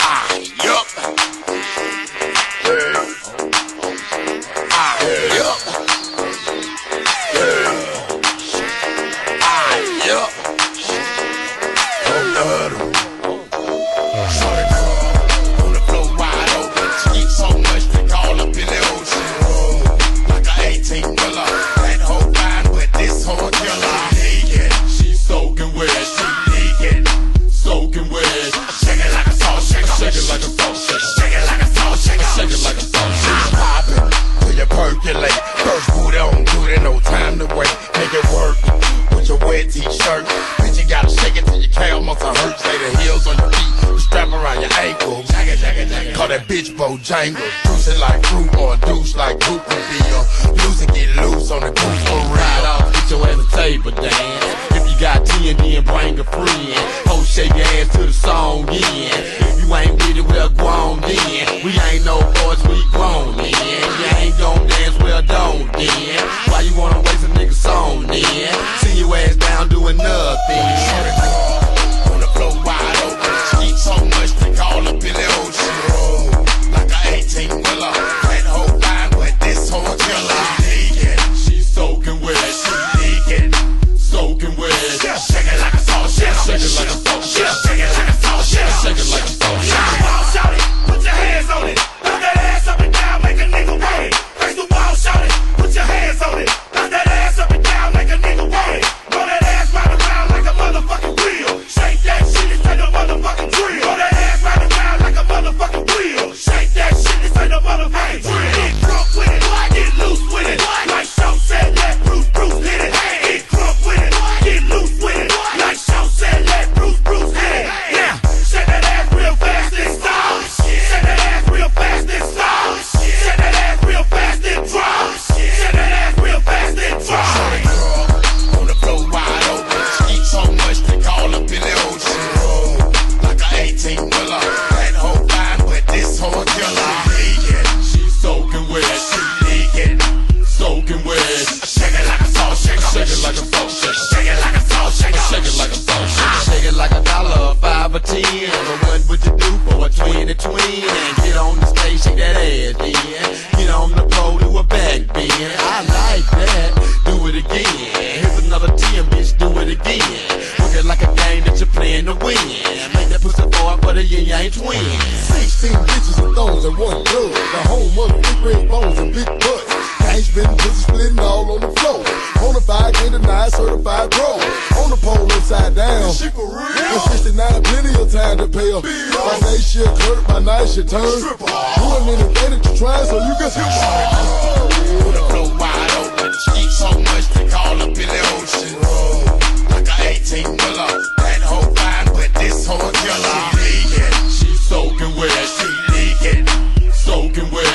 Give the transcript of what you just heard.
Ah, yup. Hey. Percolate. First boot on, do ain't no time to wait. Make it work with your wet t-shirt. Bitch, you gotta shake it till your calf muscle hurt. Stay the heels on your feet, the strap around your ankle. Jagga, jagga, jagga. Call that bitch Bojangle. Juice it like fruit or douche like would be a loose get loose on the goose for Ride off, get your ass a table dance. If you got T and then bring a friend. Ho, shake your ass to the song in. Twin? And get on the stage, shake that ass, then. Get on the pole, do a back bend. I like that. Do it again. Here's another ten, bitch. Do it again. Look it like a game that you're playing to win. Make that pussy forward for the Ying Yang twin. 16 bitches and thongs and one glove. The home of big red bones and big butts. Gang spitting, pussy splitting all on the floor. Bonafide, can't deny, certified pro. On the pole upside down. She for real her 69, plenty of time to pay her. My day she a my night she turn. Doing anything that you try, so you can hit wide open, so much they call up in the ocean. Like 18 that whole but this whole killer. She leaking, she soaking wet, she leaking, soaking wet.